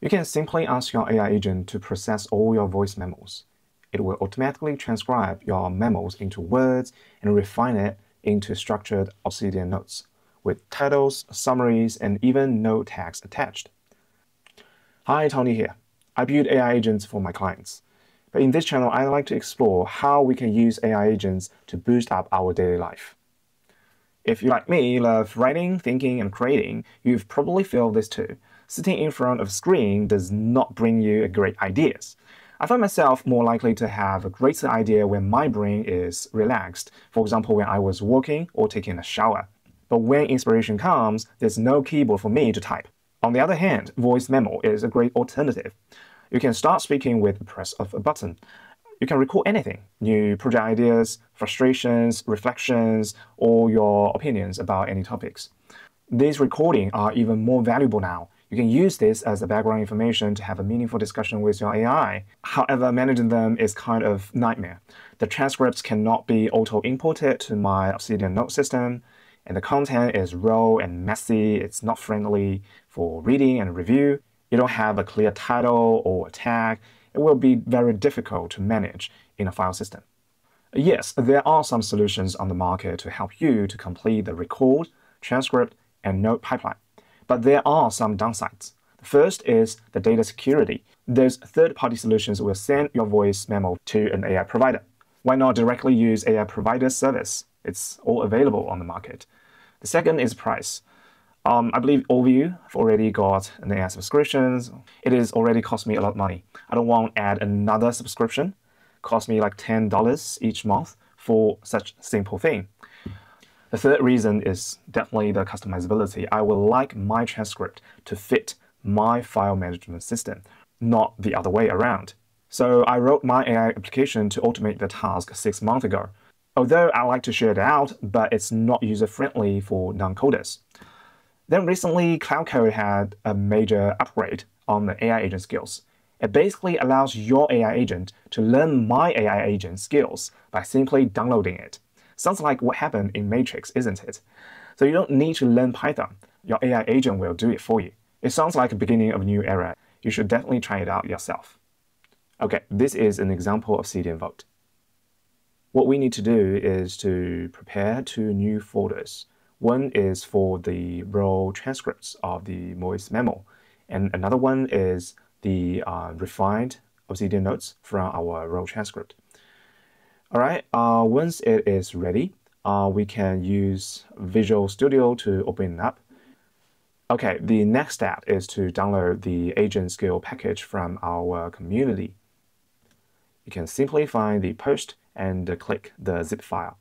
You can simply ask your AI agent to process all your voice memos. It will automatically transcribe your memos into words and refine it into structured Obsidian notes with titles, summaries, and even note tags attached. Hi, Tony here. I build AI agents for my clients. But in this channel, I like to explore how we can use AI agents to boost up our daily life. If you, like me, love writing, thinking, and creating, you've probably felt this too sitting in front of a screen does not bring you great ideas. I find myself more likely to have a greater idea when my brain is relaxed, for example, when I was walking or taking a shower. But when inspiration comes, there's no keyboard for me to type. On the other hand, voice memo is a great alternative. You can start speaking with the press of a button. You can record anything new project ideas, frustrations, reflections, or your opinions about any topics. These recordings are even more valuable now you can use this as a background information to have a meaningful discussion with your AI. However, managing them is kind of nightmare. The transcripts cannot be auto-imported to my Obsidian note system, and the content is raw and messy. It's not friendly for reading and review. You don't have a clear title or a tag. It will be very difficult to manage in a file system. Yes, there are some solutions on the market to help you to complete the record, transcript, and note pipeline. But there are some downsides. The first is the data security. Those third-party solutions will send your voice memo to an AI provider. Why not directly use AI provider service? It's all available on the market. The second is price. Um, I believe all of you have already got an AI subscription. It is already cost me a lot of money. I don't want to add another subscription. Cost me like $10 each month for such simple thing. The third reason is definitely the customizability. I would like my transcript to fit my file management system, not the other way around. So I wrote my AI application to automate the task six months ago. Although I like to share it out, but it's not user-friendly for non-coders. Then recently, Claude Code had a major upgrade on the AI agent skills. It basically allows your AI agent to learn my AI agent skills by simply downloading it. Sounds like what happened in Matrix, isn't it? So you don't need to learn Python. Your AI agent will do it for you. It sounds like the beginning of a new era. You should definitely try it out yourself. Okay, this is an example of Obsidian Vault. What we need to do is to prepare two new folders. One is for the raw transcripts of the voice memo, and another one is the uh, refined Obsidian notes from our raw transcript. All right, uh, once it is ready, uh, we can use Visual Studio to open it up. Okay, the next step is to download the agent skill package from our community. You can simply find the post and click the zip file.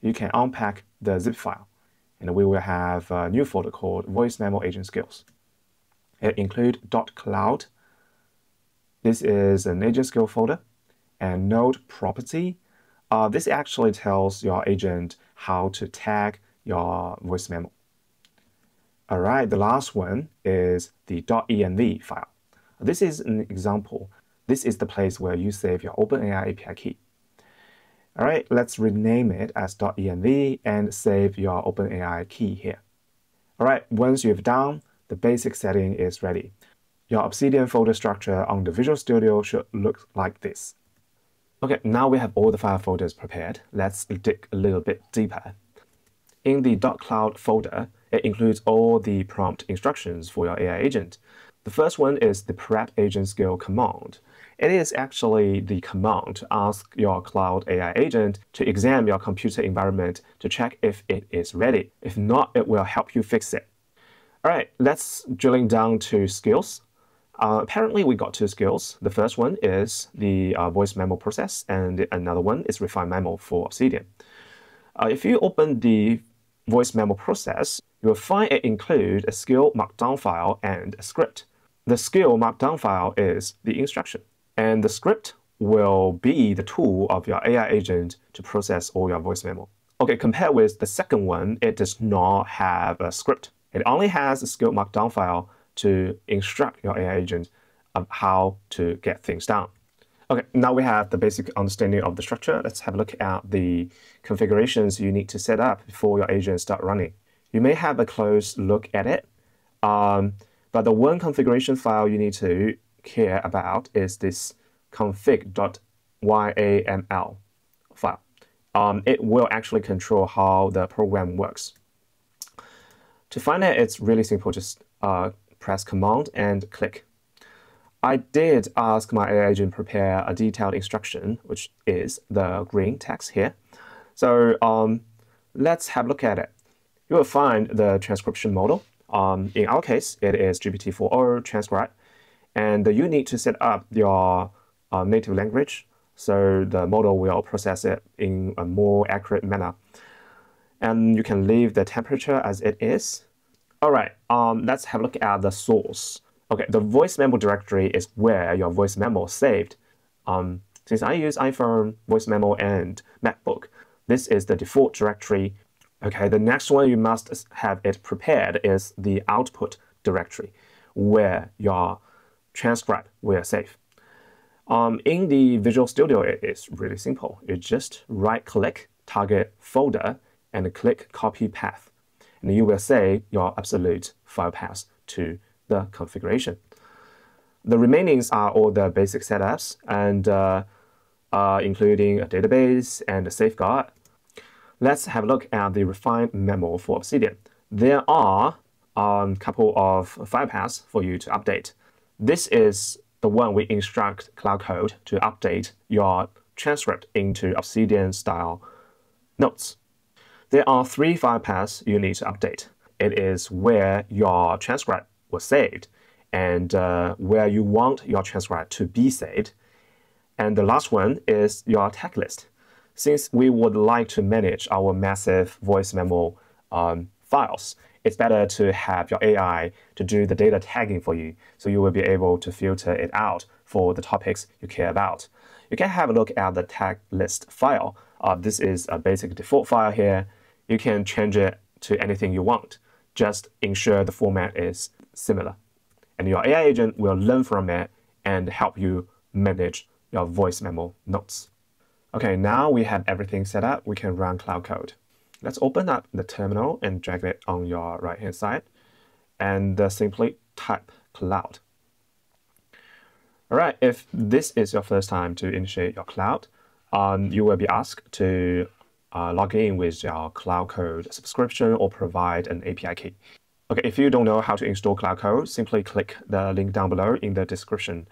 You can unpack the zip file, and we will have a new folder called Voice Memo Agent Skills. It includes .claude. This is an agent skill folder and node property. Uh, this actually tells your agent how to tag your voice memo. All right, the last one is the .env file. This is an example. This is the place where you save your OpenAI API key. All right, let's rename it as .env and save your OpenAI key here. All right, once you've done, the basic setting is ready. Your Obsidian folder structure on the Visual Studio should look like this. Okay, now we have all the file folders prepared. Let's dig a little bit deeper. In the .claude folder, it includes all the prompt instructions for your AI agent. The first one is the prep agent skill command. It is actually the command to ask your Claude AI agent to examine your computer environment to check if it is ready. If not, it will help you fix it. All right, let's drilling down to skills. Uh, apparently, we got two skills. The first one is the uh, voice memo process, and another one is refine memo for Obsidian. Uh, if you open the voice memo process, you will find it includes a skill markdown file and a script. The skill markdown file is the instruction, and the script will be the tool of your AI agent to process all your voice memo. Okay, compared with the second one, it does not have a script. It only has a skill markdown file to instruct your AI agent of how to get things done. Okay, now we have the basic understanding of the structure. Let's have a look at the configurations you need to set up before your agent start running. You may have a close look at it. Um, But the one configuration file you need to care about is this config.yaml file. Um, it will actually control how the program works. To find it, it's really simple. Just uh, press Command and click. I did ask my AI agent prepare a detailed instruction, which is the green text here. So um, let's have a look at it. You will find the transcription model. Um, in our case, it is GPT-4o transcribe. And you need to set up your uh, native language so the model will process it in a more accurate manner. And you can leave the temperature as it is. All right, um, let's have a look at the source. Okay, the voice memo directory is where your voice memo is saved. Um, since I use iPhone, voice memo, and MacBook, this is the default directory. Okay, the next one you must have it prepared is the output directory, where your transcribe will save. Um, in the Visual Studio, it is really simple. You just right-click, target folder, and click copy path. And you will say your absolute file path to the configuration. The remainings are all the basic setups, and uh, uh, including a database and a safeguard. Let's have a look at the refined memo for Obsidian. There are a um, couple of file paths for you to update. This is the one we instruct Claude Code to update your transcript into Obsidian style notes. There are three file paths you need to update. It is where your transcript was saved and uh, where you want your transcript to be saved. And the last one is your tag list. Since we would like to manage our massive voice memo um, files, it's better to have your AI to do the data tagging for you, so you will be able to filter it out for the topics you care about. You can have a look at the tag list file. Uh, this is a basic default file here. You can change it to anything you want. Just ensure the format is similar. And your AI agent will learn from it and help you manage your voice memo notes. Okay, now we have everything set up, we can run Claude Code. Let's open up the terminal and drag it on your right hand side and simply type claude. All right, if this is your first time to initiate your Claude, um, you will be asked to uh, log in with your Claude Code subscription or provide an API key. Okay, if you don't know how to install Claude Code, simply click the link down below in the description.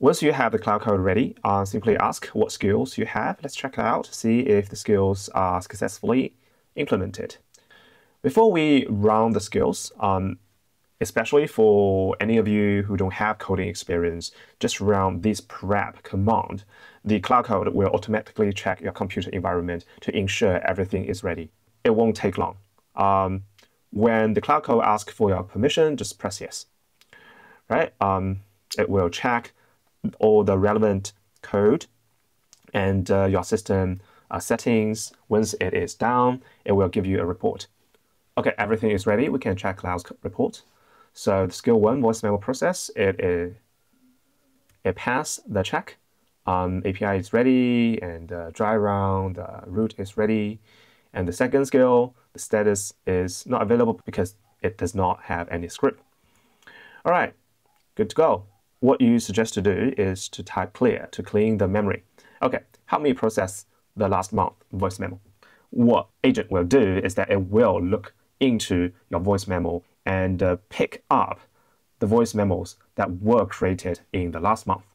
Once you have the Claude Code ready, uh, simply ask what skills you have. Let's check it out, see if the skills are successfully implemented. Before we run the skills, um, especially for any of you who don't have coding experience, just run this prep command. The Claude Code will automatically check your computer environment to ensure everything is ready. It won't take long. Um, when the Claude Code asks for your permission, just press yes. Right? Um, it will check all the relevant code and uh, your system uh, settings. Once it is down, it will give you a report. Okay, everything is ready. We can check Claude's report. So the skill one voice memo process, it, it, it passed the check. Um, API is ready and uh, dry run, the root is ready. And the second skill, the status is not available because it does not have any script. All right, good to go. What you suggest to do is to type clear to clean the memory. Okay, help me process the last month voice memo. What agent will do is that it will look into your voice memo and uh, pick up the voice memos that were created in the last month.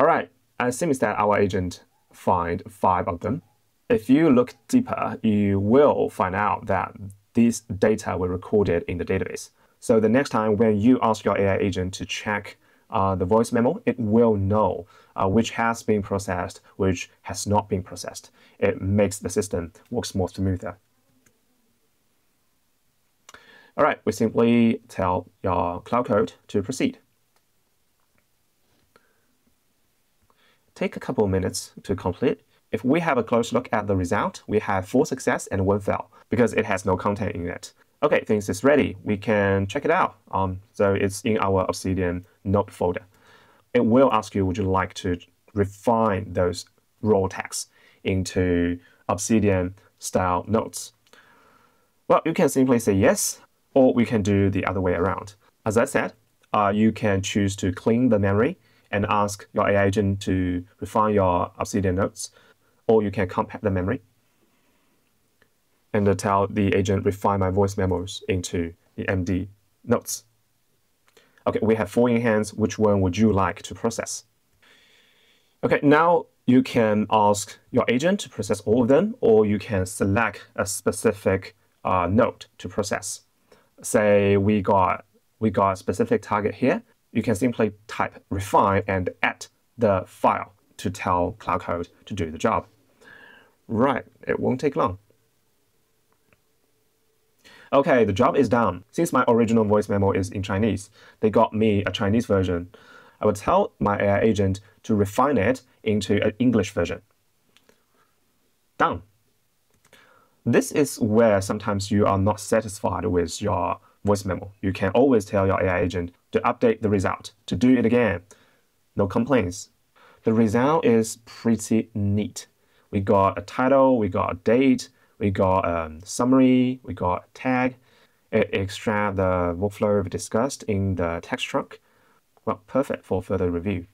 All right, it seems that our agent find five of them. If you look deeper, you will find out that these data were recorded in the database. So the next time when you ask your AI agent to check uh, the voice memo, it will know uh, which has been processed, which has not been processed. It makes the system work more smoother. All right, we simply tell your Claude Code to proceed. Take a couple of minutes to complete. If we have a close look at the result, we have four success and one fail because it has no content in it. Okay, things is ready. We can check it out. Um, so it's in our Obsidian note folder. It will ask you, would you like to refine those raw text into Obsidian style notes? Well, you can simply say yes. Or we can do the other way around. As I said, uh, you can choose to clean the memory and ask your AI agent to refine your Obsidian notes, or you can compact the memory and tell the agent refine my voice memos into the MD notes. Okay, we have four in hands. Which one would you like to process? Okay, now you can ask your agent to process all of them, or you can select a specific uh, node to process. Say we got we got a specific target here. You can simply type refine and add the file to tell Claude Code to do the job. Right, it won't take long. Okay, the job is done. Since my original voice memo is in Chinese, they got me a Chinese version. I will tell my AI agent to refine it into an English version. Done. This is where sometimes you are not satisfied with your voice memo. You can always tell your AI agent to update the result, to do it again. No complaints. The result is pretty neat. We got a title, we got a date, we got a um, summary, we got a tag. It extract the workflow we've discussed in the text trunk. Well, perfect for further review.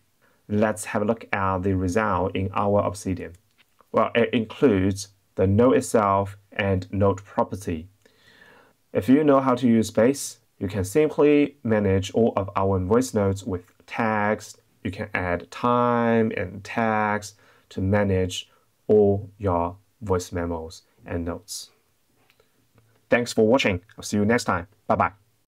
Let's have a look at the result in our Obsidian. Well, it includes the node itself and node property. If you know how to use Base, you can simply manage all of our voice notes with tags. You can add time and tags to manage all your voice memos and notes. Thanks for watching. I'll see you next time. Bye bye.